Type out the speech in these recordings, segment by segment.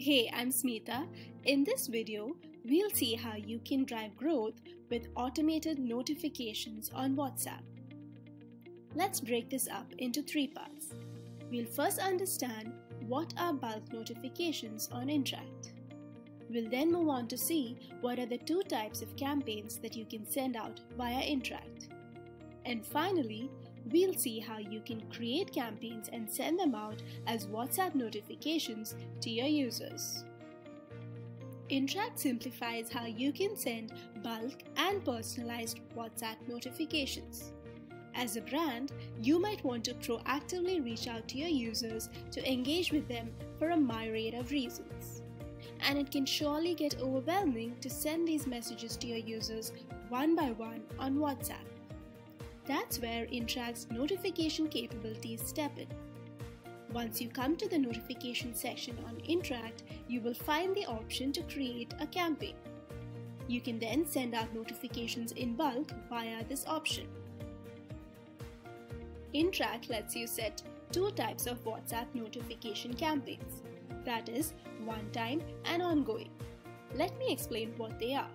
Hey, I'm Smita. In this video, we'll see how you can drive growth with automated notifications on WhatsApp. Let's break this up into three parts. We'll first understand what are bulk notifications on Interakt. We'll then move on to see what are the two types of campaigns that you can send out via Interakt. And finally, we'll see how you can create campaigns and send them out as WhatsApp notifications to your users. Interakt simplifies how you can send bulk and personalized WhatsApp notifications. As a brand, you might want to proactively reach out to your users to engage with them for a myriad of reasons. And it can surely get overwhelming to send these messages to your users one by one on WhatsApp. That's where Interakt's notification capabilities step in. Once you come to the notification section on Interakt, you will find the option to create a campaign. You can then send out notifications in bulk via this option. Interakt lets you set two types of WhatsApp notification campaigns that is, one time and ongoing. Let me explain what they are.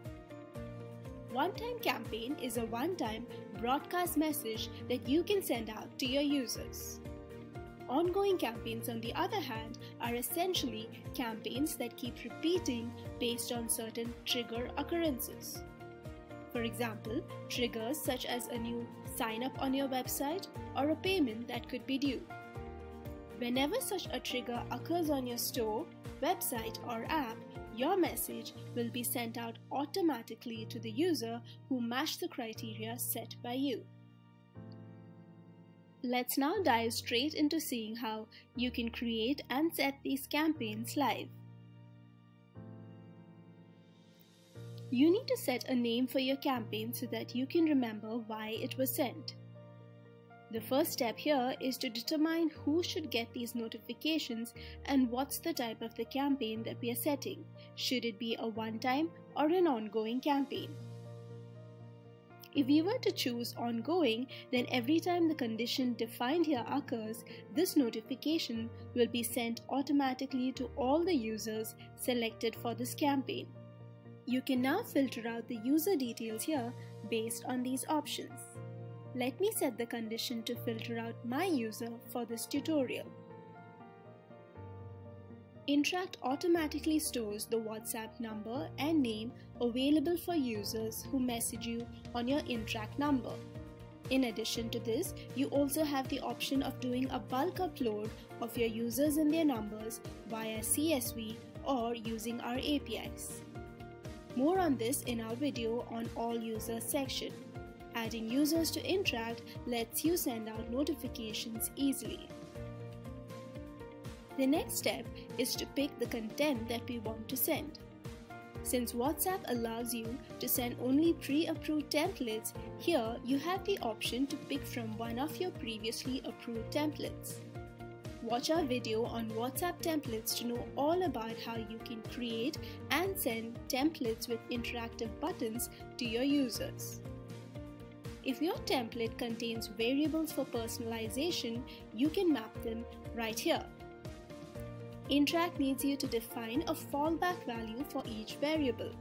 One time campaign is a one time broadcast message that you can send out to your users. Ongoing campaigns, on the other hand, are essentially campaigns that keep repeating based on certain trigger occurrences. For example, triggers such as a new sign up on your website or a payment that could be due. Whenever such a trigger occurs on your store, website, or app, your message will be sent out automatically to the user who matched the criteria set by you. Let's now dive straight into seeing how you can create and set these campaigns live. You need to set a name for your campaign so that you can remember why it was sent. The first step here is to determine who should get these notifications and what's the type of the campaign that we are setting. Should it be a one-time or an ongoing campaign? If we were to choose ongoing, then every time the condition defined here occurs, this notification will be sent automatically to all the users selected for this campaign. You can now filter out the user details here based on these options. Let me set the condition to filter out my user for this tutorial. Interakt automatically stores the WhatsApp number and name available for users who message you on your Interakt number. In addition to this, you also have the option of doing a bulk upload of your users and their numbers via CSV or using our APIs. More on this in our video on all users section. Adding users to Interakt lets you send out notifications easily. The next step is to pick the content that we want to send. Since WhatsApp allows you to send only pre-approved templates, here you have the option to pick from one of your previously approved templates. Watch our video on WhatsApp templates to know all about how you can create and send templates with interactive buttons to your users. If your template contains variables for personalization, you can map them right here. Interakt needs you to define a fallback value for each variable.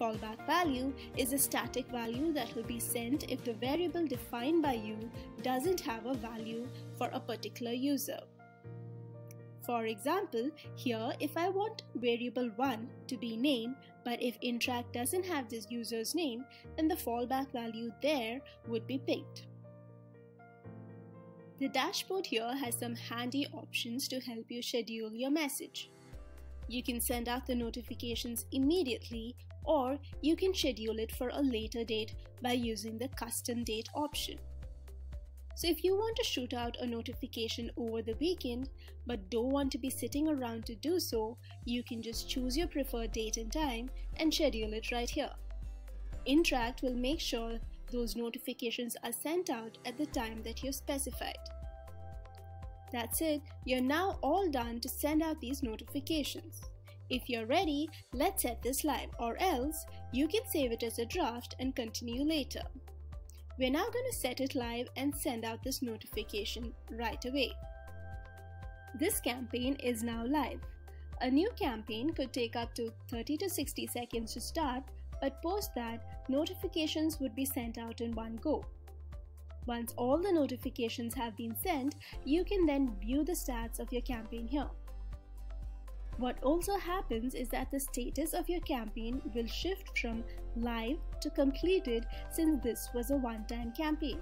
Fallback value is a static value that will be sent if the variable defined by you doesn't have a value for a particular user. For example, here if I want variable 1 to be name, but if Interakt doesn't have this user's name, then the fallback value there would be picked. The dashboard here has some handy options to help you schedule your message. You can send out the notifications immediately or you can schedule it for a later date by using the custom date option. So if you want to shoot out a notification over the weekend but don't want to be sitting around to do so, you can just choose your preferred date and time and schedule it right here. Interakt will make sure those notifications are sent out at the time that you've specified. That's it, you're now all done to send out these notifications. If you're ready, let's set this live or else you can save it as a draft and continue later. We're now going to set it live and send out this notification right away. This campaign is now live. A new campaign could take up to 30 to 60 seconds to start, but post that, notifications would be sent out in one go. Once all the notifications have been sent, you can then view the stats of your campaign here. What also happens is that the status of your campaign will shift from live to completed since this was a one-time campaign.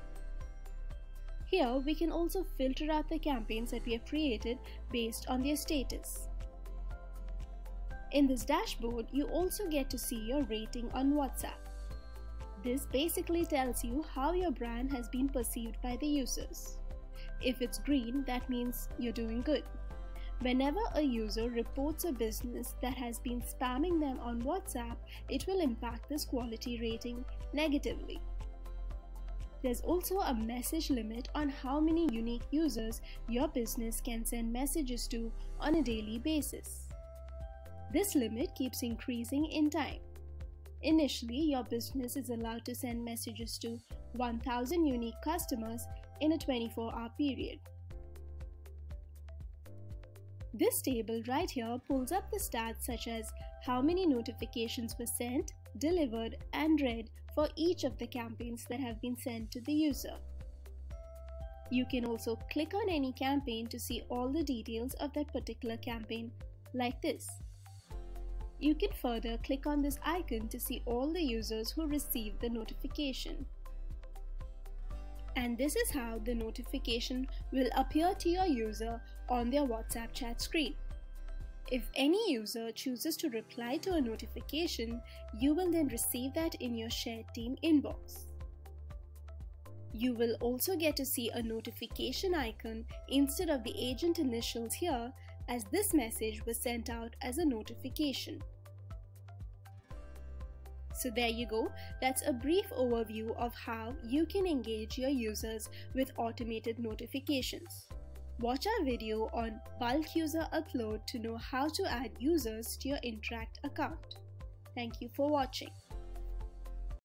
Here, we can also filter out the campaigns that we have created based on their status. In this dashboard, you also get to see your rating on WhatsApp. This basically tells you how your brand has been perceived by the users. If it's green, that means you're doing good. Whenever a user reports a business that has been spamming them on WhatsApp, it will impact this quality rating negatively. There's also a message limit on how many unique users your business can send messages to on a daily basis. This limit keeps increasing in time. Initially, your business is allowed to send messages to 1000 unique customers in a 24 hour period. This table right here pulls up the stats such as how many notifications were sent, delivered, and read for each of the campaigns that have been sent to the user. You can also click on any campaign to see all the details of that particular campaign, like this. You can further click on this icon to see all the users who received the notification. And this is how the notification will appear to your user on their WhatsApp chat screen. If any user chooses to reply to a notification, you will then receive that in your shared team inbox. You will also get to see a notification icon instead of the agent initials here as this message was sent out as a notification. So there you go, that's a brief overview of how you can engage your users with automated notifications. Watch our video on bulk user upload to know how to add users to your Interakt account. Thank you for watching.